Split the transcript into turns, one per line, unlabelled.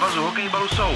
Bazooka e Balussol.